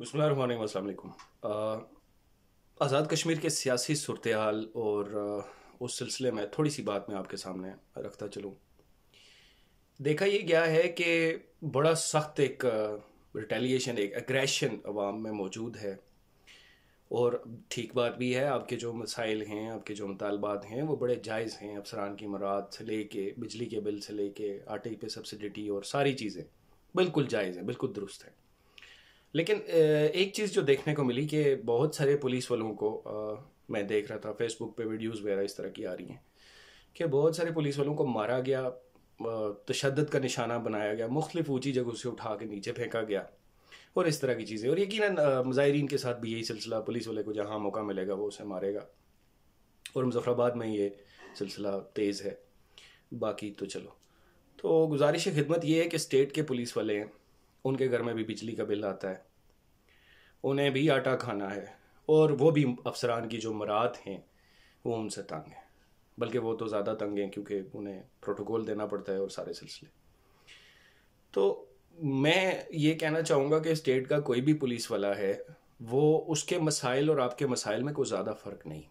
بسم اللہ الرحمن الرحیم، السلام علیکم۔ آزاد کشمیر کے سیاسی صورتحال اور اس سلسلے میں تھوڑی سی بات میں آپ کے سامنے رکھتا چلوں۔ دیکھا یہ گیا ہے کہ بڑا سخت ایک ریٹیلیشن ایک اگریشن عوام میں موجود ہے۔ اور ٹھیک بات بھی ہے، آپ کے جو مسائل ہیں، آپ کے جو مطالبات ہیں، وہ بڑے جائز ہیں۔ افسران کی مراد سے لے کے، بجلی کے بل سے لے کے، آٹے پہ سبسڈیٹی اور ساری چیزیں بالکل جائز ہیں، بالکل درست ہیں۔ لیکن ایک چیز جو دیکھنے کو ملی کہ بہت سارے پولیس والوں کو میں دیکھ رہا تھا فیس بک پہ ویڈیوز وغیرہ اس طرح کی آ رہی ہیں کہ بہت سارے پولیس والوں کو مارا گیا تشدد کا نشانہ بنایا گیا، مختلف اونچی جگہوں سے اٹھا کے نیچے پھینکا گیا اور اس طرح کی چیزیں۔ اور یقیناً مظاہرین کے ساتھ بھی یہی سلسلہ، پولیس والے کو جہاں موقع ملے گا وہ اسے مارے گا۔ اور مظفر آباد میں یہ سلسلہ تیز ہے، باقی تو چلو۔ تو گزارش خدمت یہ ہے کہ اسٹیٹ کے پولیس والے ہیں۔ ان کے گھر میں بھی بجلی کا بل آتا ہے۔ انہیں بھی آٹا کھانا ہے اور وہ بھی افسران کی جو مراد ہیں، وہ ان سے تنگ ہیں۔ بلکہ وہ تو زیادہ تنگ ہیں کیونکہ انہیں پروٹوکول دینا پڑتا ہے اور سارے سلسلے۔ تو میں یہ کہنا چاہوں گا کہ اسٹیٹ کا کوئی بھی پولیس والا ہے، وہ اس کے مسائل اور آپ کے مسائل میں کوئی زیادہ فرق نہیں۔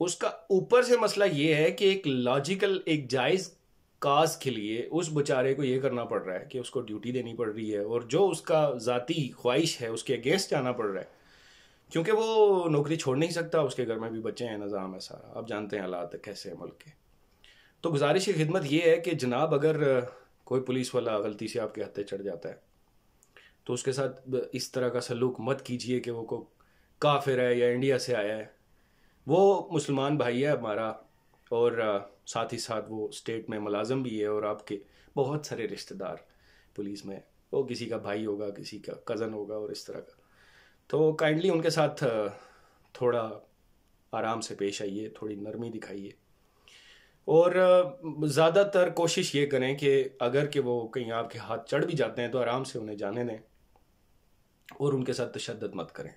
اس کا اوپر سے مسئلہ یہ ہے کہ ایک لاجیکل ایک جائز کاز کے لیے اس بچارے کو یہ کرنا پڑ رہا ہے کہ اس کو ڈیوٹی دینی پڑ رہی ہے اور جو اس کا ذاتی خواہش ہے، اس کے اگینسٹ جانا پڑ رہا ہے۔ کیونکہ وہ نوکری چھوڑ نہیں سکتا، اس کے گھر میں بھی بچے ہیں، نظام ہے سارا۔ آپ جانتے ہیں حالات کیسے ہیں ملک کے۔ تو گزارش کی خدمت یہ ہے کہ جناب اگر کوئی پولیس والا غلطی سے آپ کے ہتھے چڑھ جاتا ہے، تو اس کے ساتھ اس طرح کا سلوک مت کیجیے کہ وہ کو کافر ہے یا انڈیا سے آیا ہے۔ وہ مسلمان بھائی ہے، ہمارا اور ساتھ ہی ساتھ وہ اسٹیٹ میں ملازم بھی ہے اور آپ کے بہت سارے رشتہ دار پولیس میں، وہ کسی کا بھائی ہوگا، کسی کا کزن ہوگا اور اس طرح کا۔ تو کائنڈلی ان کے ساتھ تھوڑا آرام سے پیش آئیے، تھوڑی نرمی دکھائیے۔ اور زیادہ تر کوشش یہ کریں کہ اگر کہ وہ کہیں آپ کے ہاتھ چڑھ بھی جاتے ہیں تو آرام سے انہیں جانے دیں اور ان کے ساتھ تشدد مت کریں۔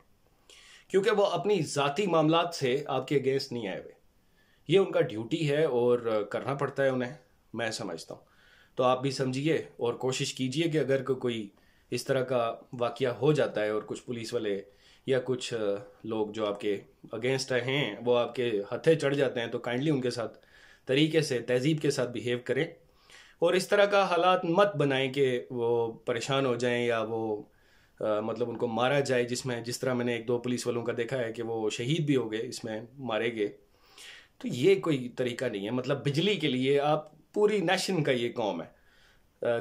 کیونکہ وہ اپنی ذاتی معاملات سے آپ کے اگینسٹ نہیں آئے ہوئے۔ یہ ان کا ڈیوٹی ہے اور کرنا پڑتا ہے انہیں، میں سمجھتا ہوں۔ تو آپ بھی سمجھیے اور کوشش کیجیے کہ اگر کوئی اس طرح کا واقعہ ہو جاتا ہے اور کچھ پولیس والے یا کچھ لوگ جو آپ کے اگینسٹ ہیں، وہ آپ کے ہتھے چڑھ جاتے ہیں، تو کائنڈلی ان کے ساتھ طریقے سے، تہذیب کے ساتھ بیہیو کریں۔ اور اس طرح کا حالات مت بنائیں کہ وہ پریشان ہو جائیں یا وہ مطلب ان کو مارا جائے، جس میں، جس طرح میں نے ایک دو پولیس والوں کا دیکھا ہے کہ وہ شہید بھی ہو گئے، اس میں مارے گئے۔ تو یہ کوئی طریقہ نہیں ہے۔ مطلب بجلی کے لیے آپ پوری نیشن کا یہ قوم ہے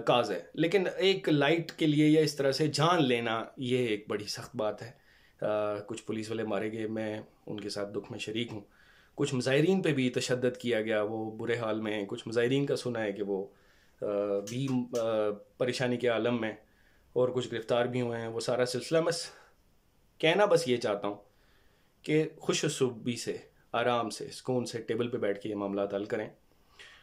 کاز ہے۔ لیکن ایک لائٹ کے لیے یا اس طرح سے جان لینا یہ ایک بڑی سخت بات ہے۔ کچھ پولیس والے مارے گئے، میں ان کے ساتھ دکھ میں شریک ہوں۔ کچھ مظاہرین پہ بھی تشدد کیا گیا، وہ برے حال میں کچھ مظاہرین کا سنا ہے کہ وہ بھی پریشانی کے عالم میں اور کچھ گرفتار بھی ہوئے ہیں۔ وہ سارا سلسلہ، بس کہنا بس یہ چاہتا ہوں کہ خوش صوبی سے آرام سے سکون سے ٹیبل پہ بیٹھ کے یہ معاملات حل کریں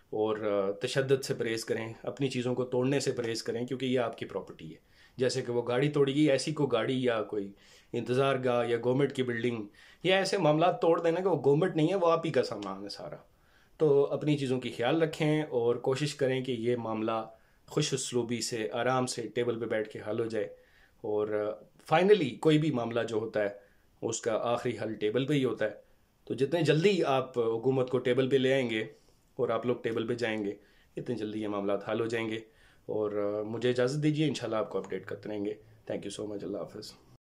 اور تشدد سے پرہیز کریں، اپنی چیزوں کو توڑنے سے پرہیز کریں، کیونکہ یہ آپ کی پراپرٹی ہے۔ جیسے کہ وہ گاڑی توڑی گئی، ایسی کو گاڑی یا کوئی انتظار گاہ یا گورنمنٹ کی بلڈنگ یا ایسے معاملات توڑ دینا کہ وہ گورنمنٹ نہیں ہے، وہ آپ ہی کا سامان ہے سارا۔ تو اپنی چیزوں کی خیال رکھیں اور کوشش کریں کہ یہ معاملہ خوش اسلوبی سے، آرام سے ٹیبل پہ بیٹھ کے حل ہو جائے۔ اور فائنلی کوئی بھی معاملہ جو ہوتا ہے، اس کا آخری حل ٹیبل پہ ہی ہوتا ہے۔ تو جتنے جلدی آپ حکومت کو ٹیبل پہ لے آئیں گے اور آپ لوگ ٹیبل پہ جائیں گے، اتنے جلدی یہ معاملات حل ہو جائیں گے۔ اور مجھے اجازت دیجیے انشاءاللہ آپ کو اپڈیٹ کرتے رہیں گے۔ تھینک یو سو مچ اللہ حافظ۔